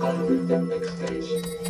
Under the meditation.